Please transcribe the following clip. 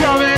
Coming